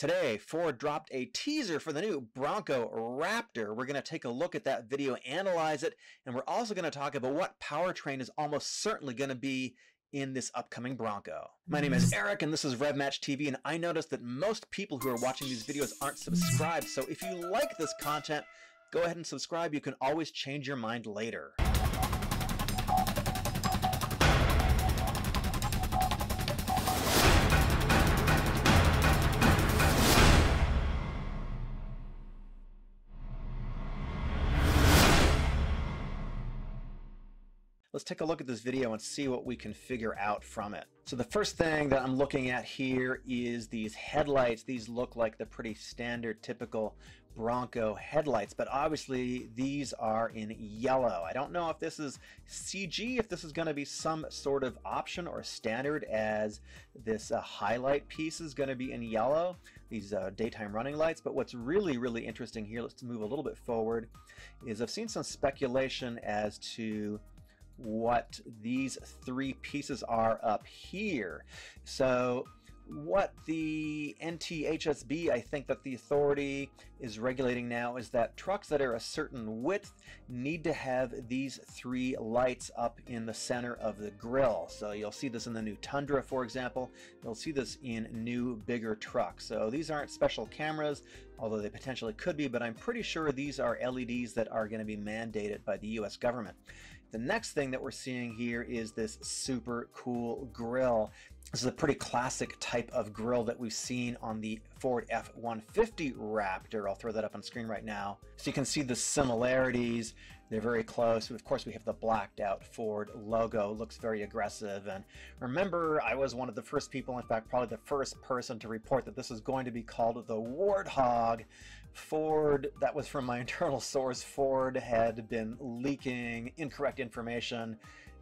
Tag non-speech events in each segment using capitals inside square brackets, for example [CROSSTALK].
Today, Ford dropped a teaser for the new Bronco Raptor. We're going to take a look at that video, analyze it, and we're also going to talk about what powertrain is almost certainly going to be in this upcoming Bronco. My name is mm-hmm. Eric and this is RevMatch TV and I noticed that most people who are watching these videos aren't subscribed, so if you like this content, go ahead and subscribe. You can always change your mind later. Let's take a look at this video and see what we can figure out from it. So the first thing that I'm looking at here is these headlights. These look like the pretty standard typical Bronco headlights, but obviously these are in yellow. I don't know if this is CG, if this is going to be some sort of option or standard as this uh, highlight piece is going to be in yellow, these uh, daytime running lights. But what's really, really interesting here, let's move a little bit forward, is I've seen some speculation as to what these three pieces are up here. So what the NTHSB, I think that the authority is regulating now is that trucks that are a certain width need to have these three lights up in the center of the grill. So you'll see this in the new Tundra, for example. You'll see this in new, bigger trucks. So these aren't special cameras, although they potentially could be, but I'm pretty sure these are LEDs that are going to be mandated by the US government. The next thing that we're seeing here is this super cool grill. This is a pretty classic type of grill that we've seen on the Ford F-150 Raptor. I'll throw that up on screen right now. So you can see the similarities. They're very close. Of course, we have the blacked out Ford logo. Looks very aggressive. And remember, I was one of the first people, in fact, probably the first person to report that this is going to be called the Warthog. Ford, that was from my [LAUGHS] internal source, Ford had been leaking incorrect information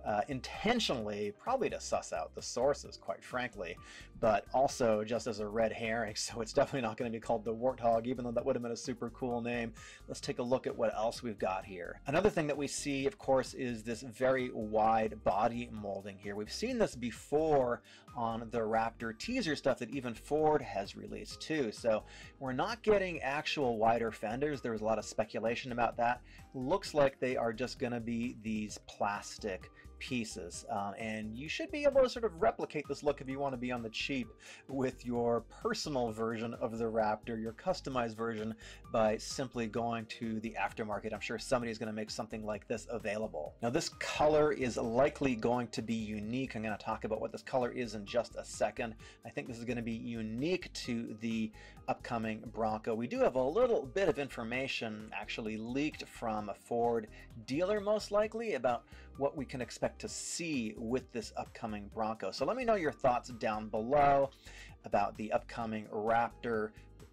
uh, intentionally, probably to suss out the sources, quite frankly, but also just as a red herring. [LAUGHS] So it's definitely not going to be called the Warthog, even though that would have been a super cool name. Let's take a look at what else we've got here. Another thing that we see, of course, is this very wide body molding here. We've seen this before on the Raptor teaser stuff that even Ford has released too. So we're not getting actual wider fenders. There was a lot of speculation about that. Looks like they are just going to be these plastic pieces. Uh, and you should be able to sort of replicate this look if you want to be on the cheap with your personal version of the Raptor, your customized version, by simply going to the aftermarket. I'm sure somebody is going to make something like this available. Now this color is likely going to be unique. I'm going to talk about what this color is in just a second. I think this is going to be unique to the upcoming Bronco. We do have a little bit of information actually leaked from a Ford dealer most likely about what we can expect to see with this upcoming Bronco. So let me know your thoughts down below about the upcoming Raptor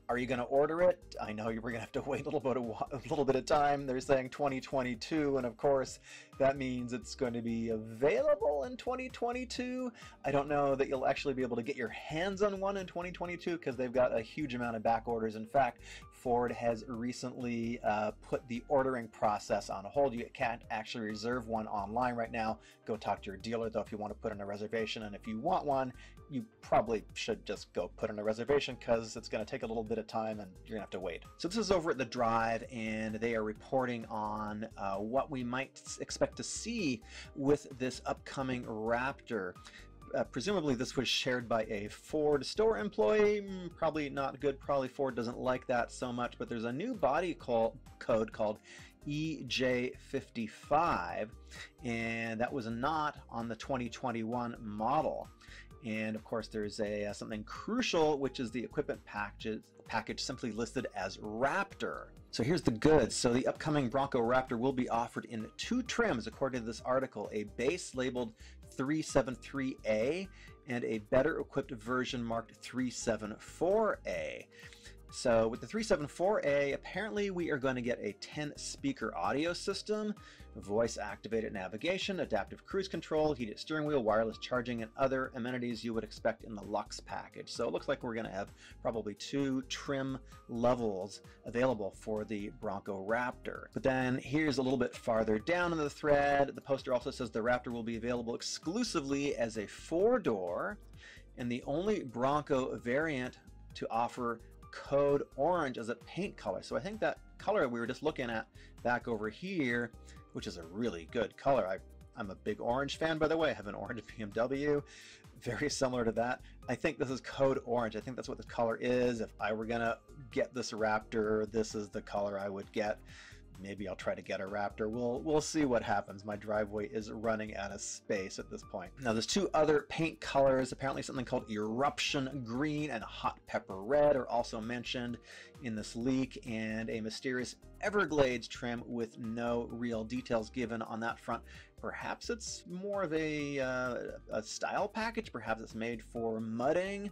are you going to order it? I know you're going to have to [LAUGHS] wait a little bit of a little bit of time. They're saying 2022, and of course, that means it's going to be available in 2022. I don't know that you'll actually be able to get your hands on one in 2022 because they've got a huge amount of back orders. In fact, Ford has recently uh, put the ordering process on hold. You can't actually reserve one online right now. Go talk to your dealer though if you want to put in a reservation, and if you want one, you probably should just go put in a reservation because it's going to take a little bit of time and you're going to have to wait. So this is over at the Drive, and they are reporting on uh, what we might expect to see with this upcoming Raptor. Uh, presumably this was shared by a Ford store employee. Mm, probably not good. Probably Ford doesn't like that so much. But there's a new body call, code called EJ55, and that was not on the 2021 model. And of course, there's a uh, something crucial, which is the equipment package, package simply listed as Raptor. So here's the goods. So the upcoming Bronco Raptor will be offered in two trims, according to this article, a base labeled 373A and a better equipped version marked 374A. So with the 374A, apparently we are going to get a 10 speaker audio system, voice activated navigation, adaptive cruise control, heated steering wheel, wireless charging, and other amenities you would expect in the Lux package. So it looks like we're going to have probably two trim levels available for the Bronco Raptor. But then here's a little bit farther down in the thread. The poster also says the Raptor will be available exclusively as a four door and the only Bronco variant to offer code orange as a paint color. So I think that color we were just looking at back over here, which is a really good color. I, I'm a big orange fan, by the way. I have an orange BMW, very similar to that. I think this is code orange. I think that's what the color is. If I were gonna get this Raptor, this is the color I would get. Maybe I'll try to get a Raptor. We'll we'll see what happens. My driveway is running out of space at this point. Now there's two other paint colors. Apparently something called Eruption Green and Hot Pepper Red are also mentioned in this leak and a mysterious Everglades trim with no real details given on that front. Perhaps it's more of a, uh, a style package. Perhaps it's made for mudding.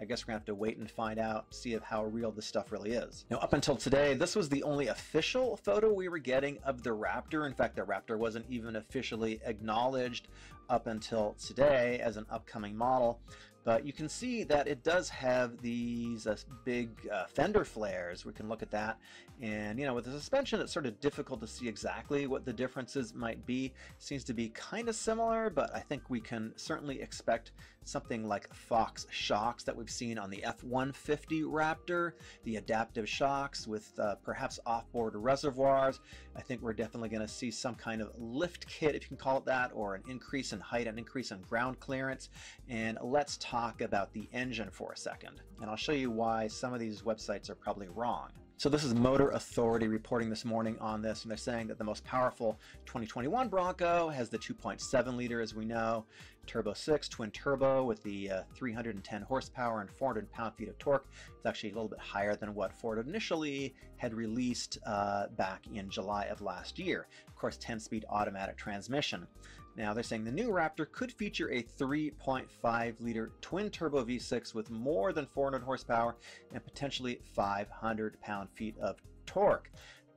I guess we're gonna have to wait and find out, see if how real this stuff really is. Now, up until today, this was the only official photo we were getting of the Raptor. In fact, the Raptor wasn't even officially acknowledged up until today as an upcoming model. But you can see that it does have these uh, big uh, fender flares. We can look at that. And, you know, with the suspension, it's sort of difficult to see exactly what the differences might be. It seems to be kind of similar, but I think we can certainly expect something like Fox shocks that we've seen on the F-150 Raptor, the adaptive shocks with uh, perhaps off-board reservoirs. I think we're definitely going to see some kind of lift kit, if you can call it that, or an increase in height, an increase in ground clearance. And let's talk about the engine for a second. And I'll show you why some of these websites are probably wrong. So this is Motor Authority reporting this morning on this, and they're saying that the most powerful 2021 Bronco has the 2.7 liter, as we know, Turbo 6 twin turbo with the uh, 310 horsepower and 400 pound-feet of torque. It's actually a little bit higher than what Ford initially had released uh, back in July of last year. Of course, 10-speed automatic transmission. Now they're saying the new Raptor could feature a 3.5 liter twin turbo V6 with more than 400 horsepower and potentially 500 pound-feet of torque.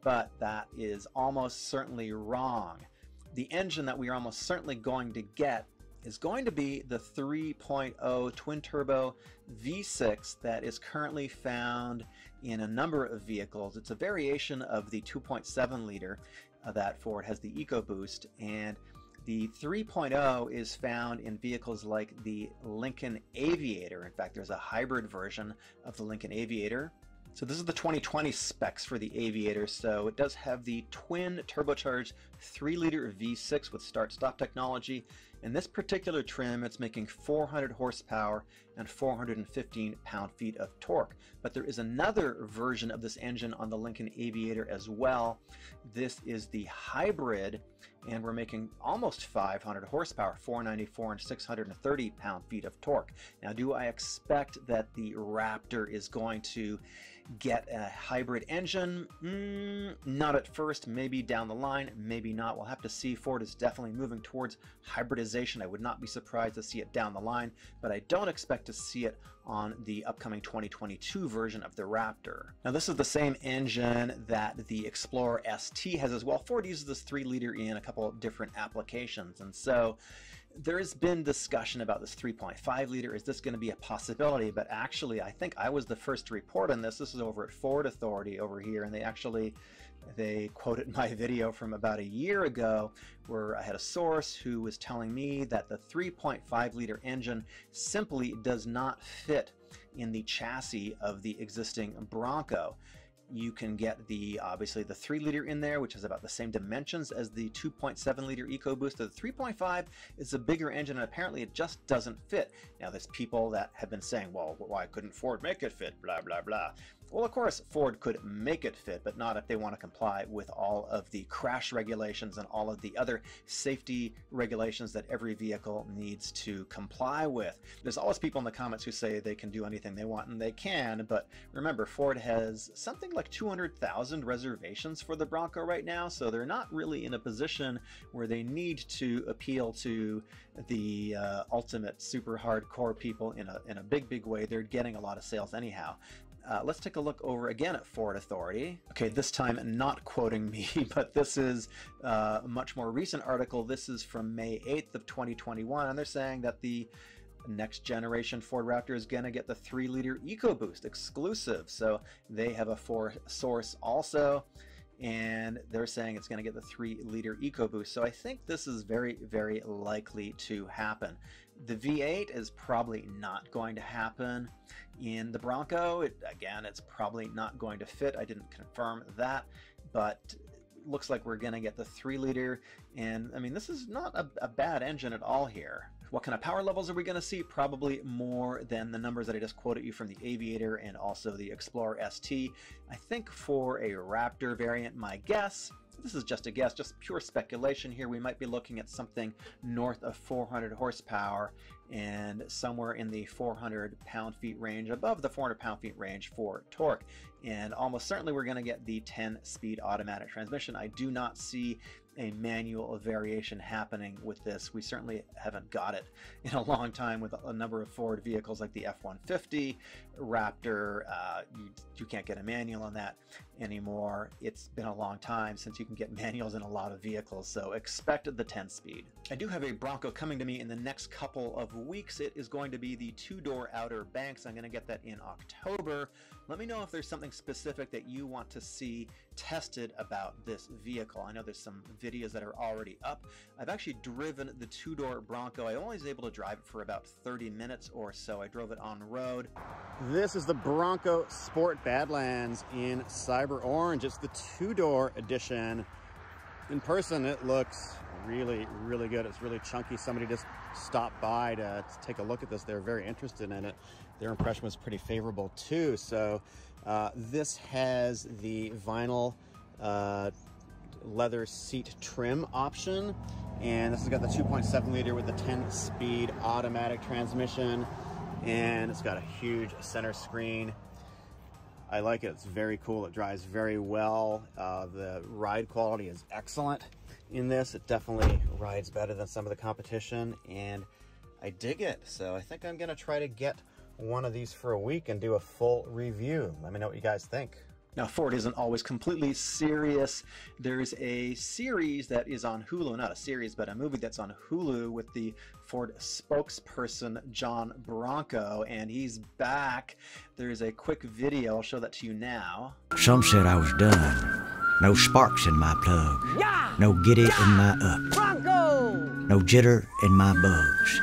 But that is almost certainly wrong. The engine that we are almost certainly going to get is going to be the 3.0 twin turbo V6 that is currently found in a number of vehicles. It's a variation of the 2.7 liter uh, that Ford has the EcoBoost and the 3.0 is found in vehicles like the Lincoln Aviator. In fact, there's a hybrid version of the Lincoln Aviator so this is the 2020 specs for the Aviator. So it does have the twin turbocharged 3 liter V6 with start-stop technology. In this particular trim, it's making 400 horsepower and 415 pound-feet of torque. But there is another version of this engine on the Lincoln Aviator as well. This is the hybrid, and we're making almost 500 horsepower, 494 and 630 pound-feet of torque. Now, do I expect that the Raptor is going to get a hybrid engine? Mm, not at first, maybe down the line, maybe not. We'll have to see. Ford is definitely moving towards hybridization. I would not be surprised to see it down the line, but I don't expect to see it on the upcoming 2022 version of the Raptor. Now this is the same engine that the Explorer ST has as well. Ford uses this 3 liter in a couple of different applications and so there's been discussion about this 3.5 liter. Is this going to be a possibility? But actually, I think I was the first to report on this. This is over at Ford Authority over here, and they actually they [LAUGHS] quoted my video from about a year ago where I had a source who was telling me that the 3.5 liter engine simply does not fit in the chassis of the existing Bronco you can get the obviously the 3 liter in there which is about the same dimensions as the 2.7 liter EcoBoost. The 3.5 is a bigger engine and apparently it just doesn't fit. Now there's people that have been saying well why couldn't Ford make it fit blah blah blah. Well, of course, Ford could make it fit, but not if they want to comply with all of the crash regulations and all of the other safety regulations that every vehicle needs to comply with. There's always people in the comments who say they can do anything they want, and they can, but remember, Ford has something like 200,000 reservations for the Bronco right now, so they're not really in a position where they need to appeal to the uh, ultimate super hardcore people in a, in a big, big way. They're getting a lot of sales anyhow. Uh, let's take a look over again at Ford Authority. Okay, this time not quoting me, [LAUGHS] but this is uh, a much more recent article. This is from May 8th of 2021, and they're saying that the next generation Ford Raptor is going to get the 3 liter EcoBoost exclusive. So they have a four source also, and they're saying it's going to get the 3 liter EcoBoost. So I think this is very, very likely to happen The V8 is probably not going to happen in the Bronco. It, again, it's probably not going to fit. I didn't confirm that, but looks like we're going to get the 3 liter. And I mean, this is not a, a bad engine at all here. What kind of power levels are we going to see? Probably more than the numbers that I just quoted you from the Aviator and also the Explorer ST. I think for a Raptor variant, my guess this is just a guess, just pure speculation here. We might be looking at something north of 400 horsepower and somewhere in the 400 pound-feet range, above the 400 pound-feet range for torque. And almost certainly we're going to get the 10-speed automatic transmission. I do not see a manual variation happening with this. We certainly haven't got it [LAUGHS] in a long time with a number of Ford vehicles like the F-150, Raptor. Uh, you, you can't get a manual on that anymore. It's been a long time since you can get [LAUGHS] manuals in a lot of vehicles, so expect the 10 speed. I do have a Bronco coming to me in the next couple of weeks. It is going to be the two-door Outer Banks. I'm going to get that in October. Let me know if there's something specific that you want to see tested about this vehicle. I know there's some videos that are already up. I've actually driven the two-door Bronco. I only was able to drive it for about 30 minutes or so. I drove it on road. This is the Bronco Sport Badlands in Cyber Orange. It's the two-door edition. In person, it looks really, really good. It's really chunky. Somebody just stopped by to, to take a look at this. They're very interested in it. Their impression was pretty favorable too. So uh, this has the vinyl uh, leather seat trim option. And this has got the 2.7 liter with the 10 speed automatic transmission. And it's got a huge center screen. I like it. It's very cool. It drives very well. Uh, the ride quality is excellent in this. It definitely rides better than some of the competition and I dig it. So I think I'm gonna try to get one of these for a week and do a full review. Let me know what you guys think. Now, Ford isn't always completely serious. There's a series that is on Hulu, not a series, but a movie that's on Hulu with the Ford spokesperson, John Bronco, and he's back. There's a quick video. I'll show that to you now. Some said I was done. No sparks in my plug. Yeah! No giddy yeah! in my up. Bronco! No jitter in my bugs.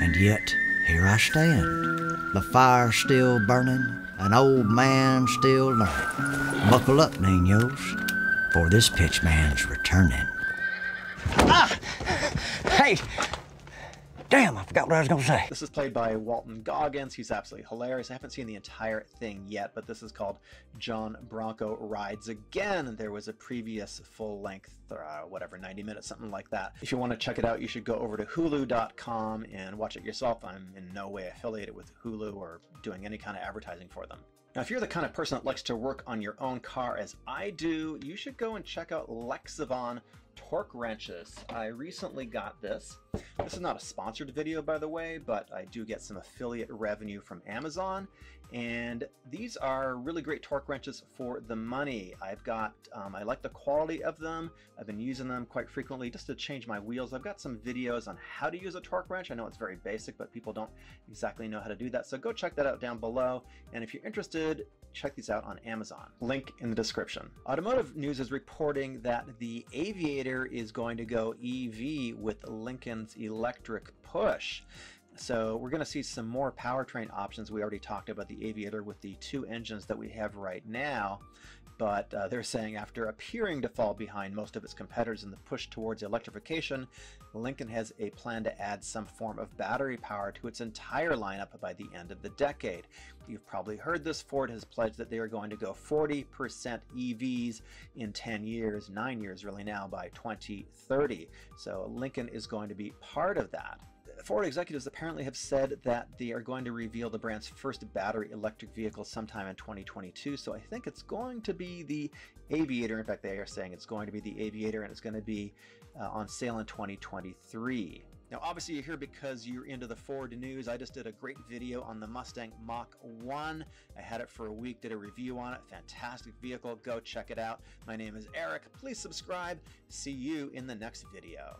And yet, here I stand. The fire still burning, an old man still learning. Buckle up, niños, for this pitch man's returning. Ah! Hey, Damn, I forgot what I was to say. This is played by Walton Goggins. He's absolutely hilarious. I haven't seen the entire thing yet, but this is called John Bronco Rides Again. There was a previous full length, uh, whatever, 90 minutes, something like that. If you want to check it out, you should go over to hulu.com and watch it yourself. I'm in no way affiliated with Hulu or doing any kind of advertising for them. Now, if you're the kind of person that likes to work on your own car as I do, you should go and check out Lexivon torque wrenches. I recently got this. This is not a sponsored video, by the way, but I do get some affiliate revenue from Amazon. And these are really great torque wrenches for the money. I've got, um, I like the quality of them. I've been using them quite frequently just to change my wheels. I've got some videos on how to use a torque wrench. I know it's very basic, but people don't exactly know how to do that. So go check that out down below. And if you're interested, check these out on Amazon. Link in the description. Automotive News is reporting that the Aviator is going to go EV with Lincoln's electric push. So we're going to see some more powertrain options. We already talked about the Aviator with the two engines that we have right now but uh, they're saying after appearing to fall behind most of its competitors in the push towards electrification, Lincoln has a plan to add some form of battery power to its entire lineup by the end of the decade. You've probably heard this. Ford has pledged that they are going to go 40% EVs in 10 years, 9 years really now, by 2030. So Lincoln is going to be part of that. Ford executives apparently have said that they are going to reveal the brand's first battery electric vehicle sometime in 2022. So I think it's going to be the Aviator. In fact, they are saying it's going to be the Aviator and it's going to be uh, on sale in 2023. Now, obviously, you're here because you're into the Ford news. I just did a great video on the Mustang Mach 1. I had it for a week, did a review on it. Fantastic vehicle. Go check it out. My name is Eric. Please subscribe. See you in the next video.